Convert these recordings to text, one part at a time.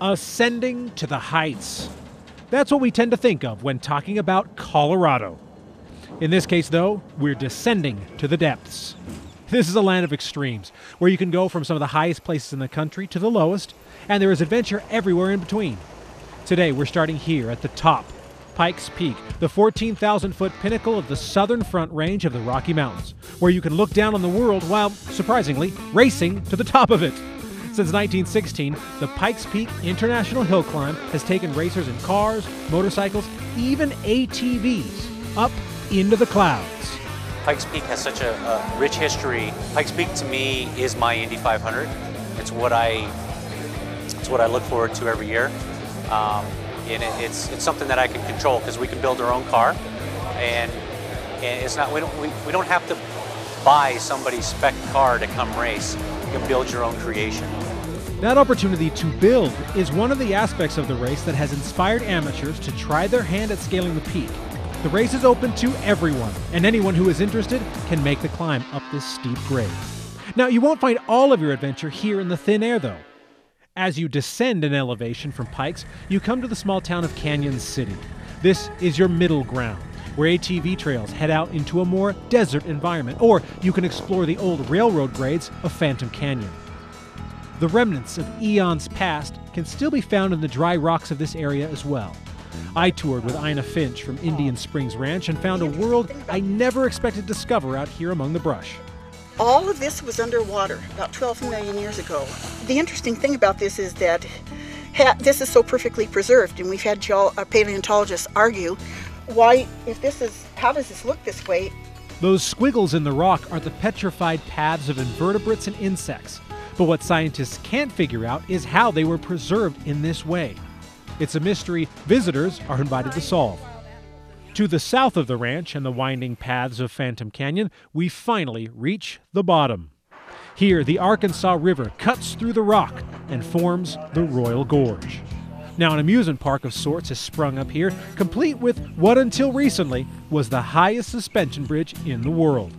Ascending to the heights. That's what we tend to think of when talking about Colorado. In this case, though, we're descending to the depths. This is a land of extremes, where you can go from some of the highest places in the country to the lowest, and there is adventure everywhere in between. Today, we're starting here at the top, Pikes Peak, the 14,000 foot pinnacle of the southern front range of the Rocky Mountains, where you can look down on the world while, surprisingly, racing to the top of it. Since 1916, the Pikes Peak International Hill Climb has taken racers in cars, motorcycles, even ATVs up into the clouds. Pikes Peak has such a, a, rich history. Pikes Peak to me is my Indy 500. It's what I it's what I look forward to every year. Um, and it, it's it's something that I can control because we can build our own car, and, and it's not we don't we, we don't have to buy somebody's spec car to come race. You can build your own creation. That opportunity to build is one of the aspects of the race that has inspired amateurs to try their hand at scaling the peak. The race is open to everyone, and anyone who is interested can make the climb up this steep grade. Now, you won't find all of your adventure here in the thin air, though. As you descend in elevation from Pikes, you come to the small town of Canyon City. This is your middle ground, where ATV trails head out into a more desert environment, or you can explore the old railroad grades of Phantom Canyon. The remnants of eons past can still be found in the dry rocks of this area as well. I toured with Ina Finch from Indian Springs Ranch and found a world I never expected to discover out here among the brush. All of this was underwater about 12 million years ago. The interesting thing about this is that this is so perfectly preserved, and we've had uh, paleontologists argue why, if this is, how does this look this way? Those squiggles in the rock are the petrified paths of invertebrates and insects. But what scientists can't figure out is how they were preserved in this way. It's a mystery visitors are invited to solve. To the south of the ranch and the winding paths of Phantom Canyon, we finally reach the bottom. Here, the Arkansas River cuts through the rock and forms the Royal Gorge. Now, an amusement park of sorts has sprung up here, complete with what until recently was the highest suspension bridge in the world.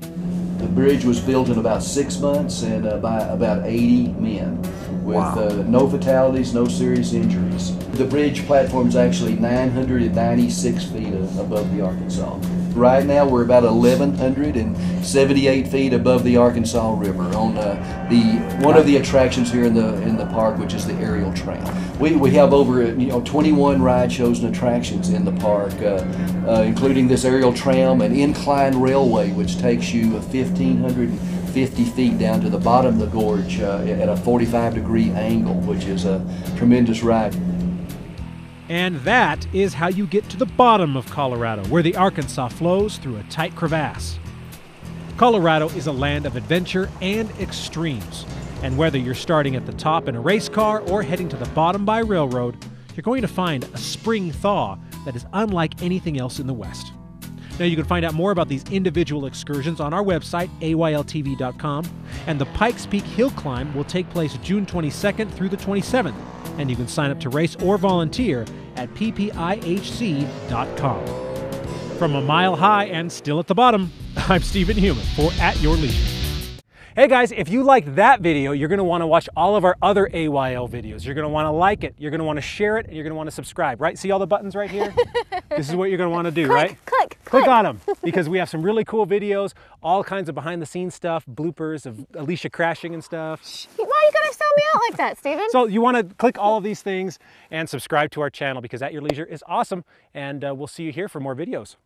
The bridge was built in about six months and uh, by about 80 men with wow. uh, no fatalities, no serious injuries. The bridge platform is actually 996 feet above the Arkansas. Right now we're about 1,178 feet above the Arkansas River on uh, the one of the attractions here in the in the park, which is the aerial tram. We, we have over you know 21 ride shows and attractions in the park, uh, uh, including this aerial tram, an incline railway which takes you 1,550 feet down to the bottom of the gorge uh, at a 45 degree angle, which is a tremendous ride. And that is how you get to the bottom of Colorado, where the Arkansas flows through a tight crevasse. Colorado is a land of adventure and extremes. And whether you're starting at the top in a race car or heading to the bottom by railroad, you're going to find a spring thaw that is unlike anything else in the West. Now, you can find out more about these individual excursions on our website, ayltv.com, and the Pikes Peak Hill Climb will take place June 22nd through the 27th, and you can sign up to race or volunteer at ppihc.com. From a mile high and still at the bottom, I'm Stephen Heumann for At Your Leisure. Hey guys, if you liked that video, you're gonna wanna watch all of our other AYL videos. You're gonna wanna like it, you're gonna wanna share it, and you're gonna wanna subscribe, right? See all the buttons right here? this is what you're gonna wanna do, click, right? Click, click. Click on them, because we have some really cool videos, all kinds of behind the scenes stuff, bloopers of Alicia crashing and stuff. Why are you gonna sell me out like that, Stephen? So you wanna click all of these things and subscribe to our channel because At Your Leisure is awesome, and uh, we'll see you here for more videos.